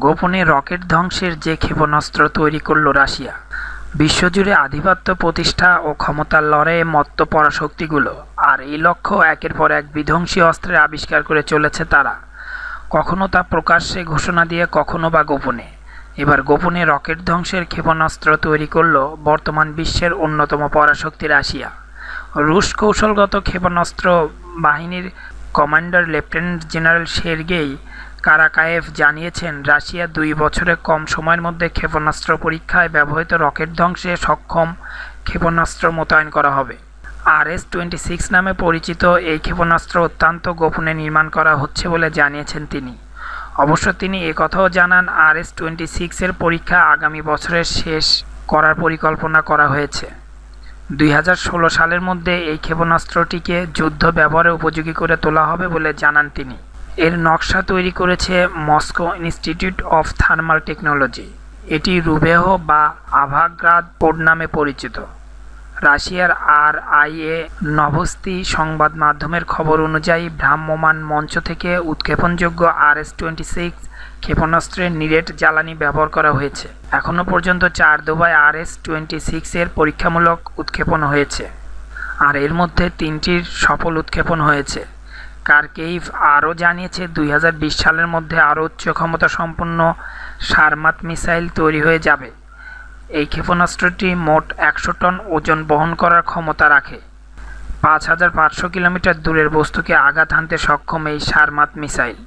গোপনে রকেট ধ্বংসের যে ক্ষেপণাস্ত্র তৈরি করল রাশিয়া। বিশ্বজুড়ে আধিপত্য প্রতিষ্ঠা ও ক্ষমতার লড়াইয়ে মত্ত পরাশক্তিগুলো। আর এই লক্ষ্য একের পর এক বিধ্বংসী অস্ত্রের আবিষ্কার করে চলেছে তারা। কখনো তা প্রকাশ্যে ঘোষণা দিয়ে, কখনো বা গোপনে। এবার গোপনে রকেট ধ্বংসের ক্ষেপণাস্ত্র তৈরি করল বর্তমান বিশ্বের অন্যতম পরাশক্তি রাশিয়া। রুশ কৌশলগত ক্ষেপণাস্ত্র বাহিনীর commander lieutenant general Sergey Karakayev জানিয়েছেন, রাশিয়া দুই বছরে কম সময়ের মধ্যে ক্ষেপণাস্ত্র পরীক্ষায় ব্যবহৃত রকেট ধ্বংসে সক্ষম ক্ষেপণাস্ত্র মোতায়েন করা হবে। আর এস টোয়েন্টি সিক্স নামে পরিচিত এই ক্ষেপণাস্ত্র অত্যন্ত গোপনে নির্মাণ করা হচ্ছে বলে জানিয়েছেন তিনি। অবশ্য তিনি একথাও জানান আর এস টোয়েন্টি সিক্সের পরীক্ষা আগামী বছরের শেষ করার পরিকল্পনা করা হয়েছে। দুই হাজার ষোলো সালের মধ্যে এই ক্ষেপণাস্ত্রটিকে যুদ্ধ ব্যবহারে উপযোগী করে তোলা হবে বলে জানান তিনি। এর নকশা তৈরি করেছে Moscow institute of thermal technology. এটি রুবেহ বা আভাগ্রাদ কোড নামে পরিচিত। রাশিয়ার আর আইএ নভস্তি সংবাদ মাধ্যমের খবর অনুযায়ী ভ্রাম্যমাণ মঞ্চ থেকে উৎক্ষেপণযোগ্য আর এস টোয়েন্টি সিক্স ক্ষেপণাস্ত্রের নিরেট জ্বালানি ব্যবহার করা হয়েছে। এখনও পর্যন্ত চার দুবাই আর এস টোয়েন্টি সিক্সের পরীক্ষামূলক উৎক্ষেপণ হয়েছে। আর এর মধ্যে তিনটির সফল উৎক্ষেপণ হয়েছে। কারকেইভ আরও জানিয়েছে, দুই হাজার বিশ সালের মধ্যে আরও উচ্চ ক্ষমতা সম্পন্ন সারমাত মিসাইল তৈরি হয়ে যাবে। এই ক্ষেপণাস্ত্রটি মোট একশো টন ওজন বহন করার ক্ষমতা রাখে। পাঁচ হাজার পাঁচশো কিলোমিটার দূরের বস্তুকে আঘাত হানতে সক্ষম এই সারমাত মিসাইল।